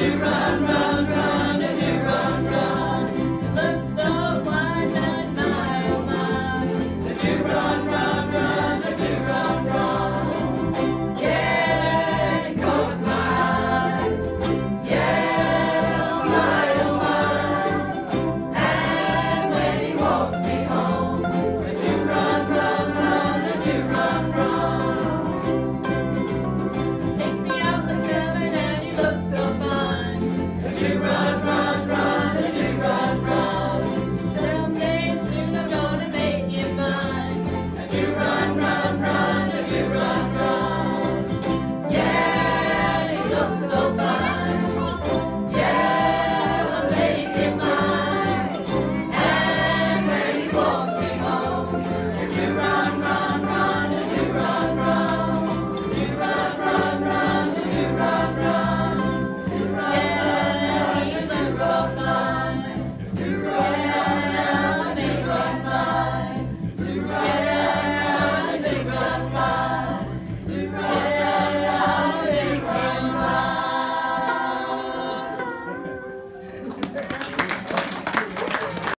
to run.